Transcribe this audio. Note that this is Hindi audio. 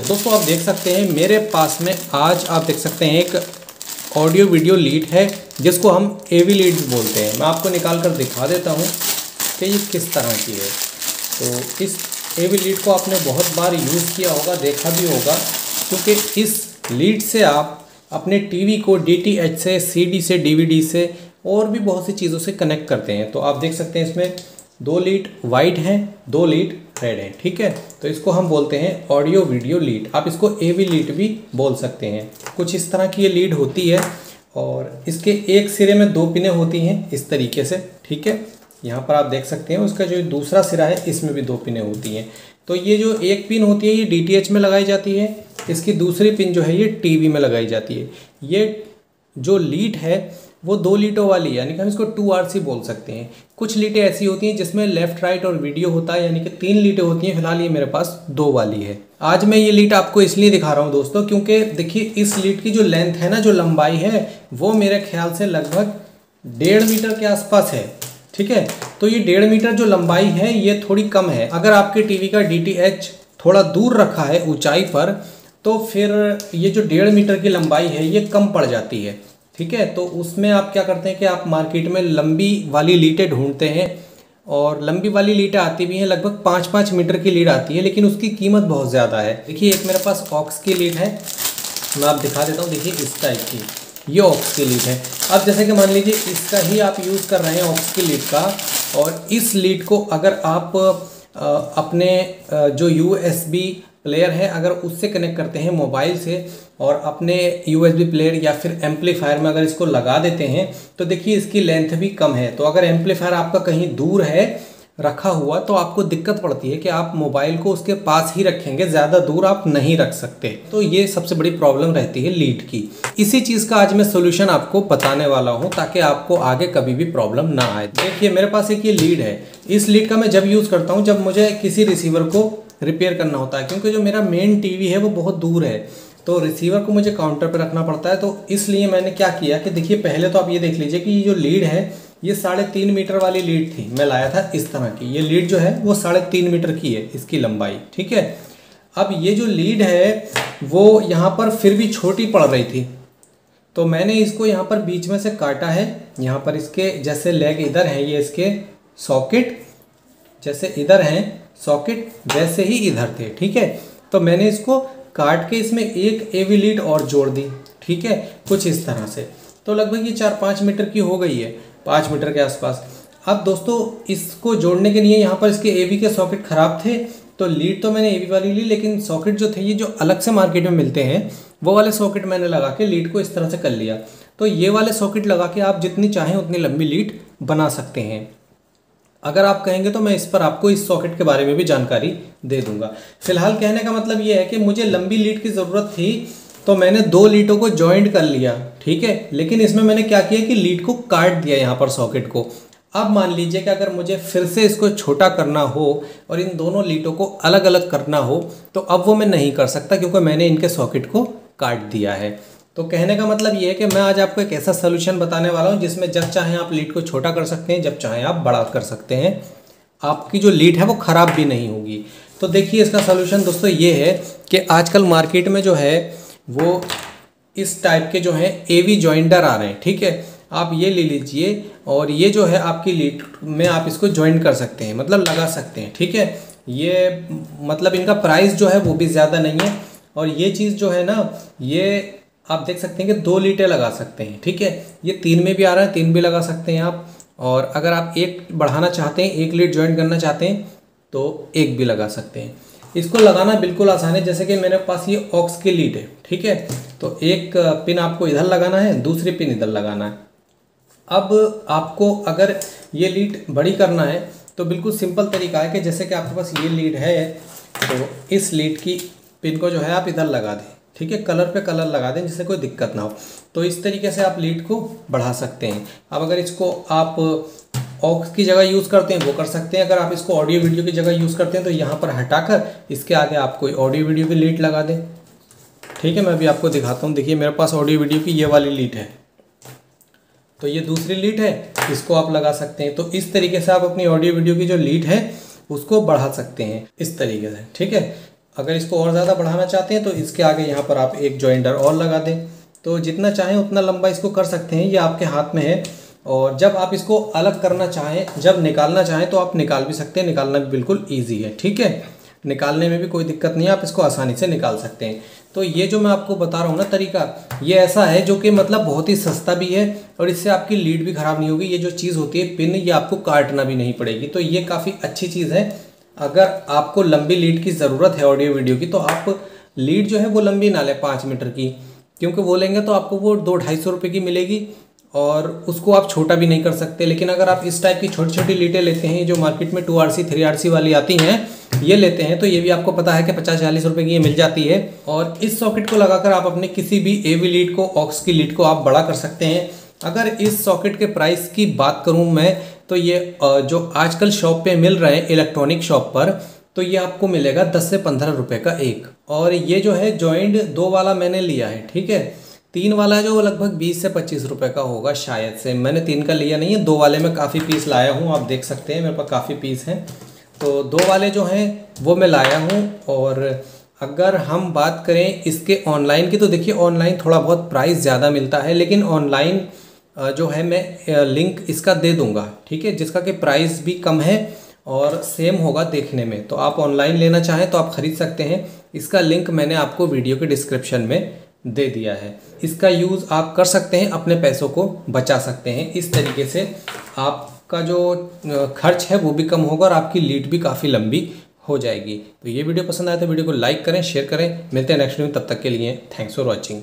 दोस्तों, आप देख सकते हैं, मेरे पास में आज आप देख सकते हैं, एक ऑडियो वीडियो लीड है, जिसको हम एवी लीड बोलते हैं। मैं आपको निकाल कर दिखा देता हूँ कि ये किस तरह की है। तो इस एवी लीड को आपने बहुत बार यूज़ किया होगा, देखा भी होगा, क्योंकि इस लीड से आप अपने टीवी को डीटीएच से सीडी से डी से और भी बहुत सी चीज़ों से कनेक्ट करते हैं। तो आप देख सकते हैं, इसमें दो लीड वाइट हैं, दो लीड रेड है, ठीक है? तो इसको हम बोलते हैं ऑडियो वीडियो लीड आप इसको ए वी लीड भी बोल सकते हैं। कुछ इस तरह की ये लीड होती है और इसके एक सिरे में दो पिने होती हैं इस तरीके से, ठीक है? यहाँ पर आप देख सकते हैं, उसका जो दूसरा सिरा है, इसमें भी दो पिने होती हैं। तो ये जो एक पिन होती है, ये डीटीएच में लगाई जाती है। इसकी दूसरी पिन जो है, ये टीवी में लगाई जाती है। ये जो लीड है वो दो लीटों वाली, यानी कि हम इसको टू आर सी बोल सकते हैं। कुछ लीटें ऐसी होती हैं जिसमें लेफ़्ट राइट और वीडियो होता है, यानी कि तीन लीटें होती हैं। फ़िलहाल ये मेरे पास दो वाली है। आज मैं ये लीट आपको इसलिए दिखा रहा हूँ दोस्तों, क्योंकि देखिए इस लीट की जो लेंथ है ना, जो लंबाई है, वो मेरे ख्याल से लगभग डेढ़ मीटर के आसपास है। ठीक है? तो ये डेढ़ मीटर जो लंबाई है, ये थोड़ी कम है। अगर आपके टीवी का डीटीएच थोड़ा दूर रखा है ऊंचाई पर तो फिर ये जो डेढ़ मीटर की लंबाई है, ये कम पड़ जाती है। ठीक है? तो उसमें आप क्या करते हैं कि आप मार्केट में लंबी वाली लीटें ढूंढते हैं और लंबी वाली लीटें आती भी हैं, लगभग पाँच पाँच मीटर की लीड आती है, लेकिन उसकी कीमत बहुत ज़्यादा है। देखिए, एक मेरे पास ऑक्स की लीड है। मैं आप दिखा देता हूँ, देखिए, इस टाइप की। ये ऑक्स की लीड है। अब जैसे कि मान लीजिए, इसका ही आप यूज़ कर रहे हैं ऑक्स की लीड का और इस लीड को अगर आप अपने जो यूएसबी प्लेयर है, अगर उससे कनेक्ट करते हैं मोबाइल से और अपने यू एस प्लेयर या फिर एम्पलीफायर में अगर इसको लगा देते हैं तो देखिए इसकी लेंथ भी कम है। तो अगर एम्पलीफायर आपका कहीं दूर है, रखा हुआ तो आपको दिक्कत पड़ती है कि आप मोबाइल को उसके पास ही रखेंगे, ज़्यादा दूर आप नहीं रख सकते। तो ये सबसे बड़ी प्रॉब्लम रहती है लीड की। इसी चीज़ का आज मैं सोल्यूशन आपको बताने वाला हूँ, ताकि आपको आगे कभी भी प्रॉब्लम ना आए। देखिए, मेरे पास एक ये लीड है। इस लीड का मैं जब यूज़ करता हूँ, जब मुझे किसी रिसीवर को रिपेयर करना होता है, क्योंकि जो मेरा मेन टीवी है, वो बहुत दूर है। तो रिसीवर को मुझे काउंटर पर रखना पड़ता है तो इसलिए मैंने क्या किया कि देखिए, पहले तो आप ये देख लीजिए कि ये जो लीड है, ये साढ़े तीन मीटर वाली लीड थी। मैं लाया था इस तरह की। ये लीड जो है, वो साढ़े तीन मीटर की है, इसकी लंबाई, ठीक है? अब ये जो लीड है, वो यहाँ पर फिर भी छोटी पड़ रही थी। तो मैंने इसको यहाँ पर बीच में से काटा है। यहाँ पर इसके जैसे लेग इधर हैं, ये इसके सॉकेट जैसे इधर हैं सॉकेट वैसे ही इधर थे, ठीक है? तो मैंने इसको काट के इसमें एक एवी लीड और जोड़ दी। ठीक है? कुछ इस तरह से। तो लगभग ये चार पाँच मीटर की हो गई है। पाँच मीटर के आसपास। अब दोस्तों, इसको जोड़ने के लिए यहाँ पर इसके एवी के सॉकेट ख़राब थे। तो लीड तो मैंने एवी वाली ली, लेकिन सॉकेट जो थे, ये जो अलग से मार्केट में मिलते हैं, वो वाले सॉकेट मैंने लगा के लीड को इस तरह से कर लिया। तो ये वाले सॉकेट लगा के आप जितनी चाहें उतनी लंबी लीड बना सकते हैं। अगर आप कहेंगे तो मैं इस पर आपको इस सॉकेट के बारे में भी जानकारी दे दूँगा। फ़िलहाल कहने का मतलब ये है कि मुझे लंबी लीड की ज़रूरत थी तो मैंने दो लीटों को ज्वाइंट कर लिया, ठीक है? लेकिन इसमें मैंने क्या किया कि लीड को काट दिया यहाँ पर सॉकेट को। अब मान लीजिए कि अगर मुझे फिर से इसको छोटा करना हो और इन दोनों लीटों को अलग अलग करना हो तो अब वो मैं नहीं कर सकता क्योंकि मैंने इनके सॉकेट को काट दिया है। तो कहने का मतलब ये है कि मैं आज आपको एक ऐसा सोल्यूशन बताने वाला हूँ जिसमें जब चाहें आप लीड को छोटा कर सकते हैं, जब चाहें आप बड़ा कर सकते हैं, आपकी जो लीड है वो ख़राब भी नहीं होगी। तो देखिए इसका सोल्यूशन दोस्तों ये है कि आजकल मार्केट में जो है, वो इस टाइप के जो हैं ए वी आ रहे हैं, ठीक है? आप ये ले लीजिए और ये जो है आपकी लीड में आप इसको ज्वाइन कर सकते हैं मतलब लगा सकते हैं, ठीक है? ये मतलब इनका प्राइस जो है वो भी ज़्यादा नहीं है और ये चीज़ जो है ना, ये आप देख सकते हैं कि दो लीटर लगा सकते हैं, ठीक है? ये तीन में भी आ रहा है, तीन भी लगा सकते हैं आप। और अगर आप एक बढ़ाना चाहते हैं, एक लीड ज्वाइन करना चाहते हैं तो एक भी लगा सकते हैं। इसको लगाना बिल्कुल आसान है, जैसे कि मेरे पास ये ऑक्स की लीड है, ठीक है? तो एक पिन आपको इधर लगाना है, दूसरी पिन इधर लगाना है। अब आपको अगर ये लीड बड़ी करना है तो बिल्कुल सिंपल तरीका है कि जैसे कि आपके पास ये लीड है तो इस लीड की पिन को जो है आप इधर लगा दें। ठीक है कलर पे कलर लगा दें जिससे कोई दिक्कत ना हो। तो इस तरीके से आप लीड को बढ़ा सकते हैं। अब अगर इसको आप ऑक्स की जगह यूज़ करते हैं, वो कर सकते हैं। अगर आप इसको ऑडियो वीडियो की जगह यूज़ करते हैं तो यहाँ पर हटाकर इसके आगे आप कोई ऑडियो वीडियो की लीड लगा दें। ठीक है, मैं अभी आपको दिखाता हूँ। देखिए, मेरे पास ऑडियो वीडियो की ये वाली लीड है। तो ये दूसरी लीड है, इसको आप लगा सकते हैं। तो इस तरीके से आप अपनी ऑडियो वीडियो की जो लीड है, उसको बढ़ा सकते हैं। इस तरीके से, ठीक है? अगर इसको और ज़्यादा बढ़ाना चाहते हैं तो इसके आगे यहाँ पर आप एक जॉइंटर और लगा दें। तो जितना चाहें, उतना लंबा इसको कर सकते हैं। ये आपके हाथ में है। और जब आप इसको अलग करना चाहें, जब निकालना चाहें तो आप निकाल भी सकते हैं। निकालना भी बिल्कुल ईजी है, ठीक है? निकालने में भी कोई दिक्कत नहीं है। आप इसको आसानी से निकाल सकते हैं। तो ये जो मैं आपको बता रहा हूँ ना तरीका, ये ऐसा है जो कि मतलब बहुत ही सस्ता भी है और इससे आपकी लीड भी ख़राब नहीं होगी। ये जो चीज़ होती है, पिन, ये आपको काटना भी नहीं पड़ेगी। तो ये काफ़ी अच्छी चीज़ है। अगर आपको लंबी लीड की ज़रूरत है ऑडियो वीडियो की तो आप लीड जो है वो लंबी ना लें पाँच मीटर की, क्योंकि वो लेंगे तो आपको वो दो ढाई सौ रुपये की मिलेगी और उसको आप छोटा भी नहीं कर सकते। लेकिन अगर आप इस टाइप की छोटी छोटी लीटें लेते हैं, जो मार्केट में two R C three R C वाली आती हैं, ये लेते हैं तो ये भी आपको पता है कि पचास चालीस रुपये की ये मिल जाती है। और इस सॉकेट को लगाकर आप अपने किसी भी ए वी लीड को ऑक्स की लीड को आप बड़ा कर सकते हैं। अगर इस सॉकेट के प्राइस की बात करूँ मैं तो ये जो आजकल शॉप पे मिल रहे हैं इलेक्ट्रॉनिक शॉप पर तो ये आपको मिलेगा दस से पंद्रह रुपए का एक। और ये जो है जॉइंट दो वाला मैंने लिया है, ठीक है? तीन वाला जो लगभग बीस से पच्चीस रुपए का होगा शायद से। मैंने तीन का लिया नहीं है, दो वाले में काफ़ी पीस लाया हूँ, आप देख सकते हैं, मेरे पास काफ़ी पीस हैं। तो दो वाले जो हैं, वो मैं लाया हूँ। और अगर हम बात करें इसके ऑनलाइन की तो देखिए ऑनलाइन थोड़ा बहुत प्राइस ज़्यादा मिलता है, लेकिन ऑनलाइन जो है मैं लिंक इसका दे दूँगा, ठीक है? जिसका कि प्राइस भी कम है और सेम होगा देखने में। तो आप ऑनलाइन लेना चाहें तो आप ख़रीद सकते हैं। इसका लिंक मैंने आपको वीडियो के डिस्क्रिप्शन में दे दिया है। इसका यूज़ आप कर सकते हैं, अपने पैसों को बचा सकते हैं। इस तरीके से आपका जो खर्च है वो भी कम होगा और आपकी लीड भी काफ़ी लंबी हो जाएगी। तो ये वीडियो पसंद आए तो वीडियो को लाइक करें शेयर करें। मिलते हैं नेक्स्ट वीडियो तब तक के लिए थैंक्स फॉर वॉचिंग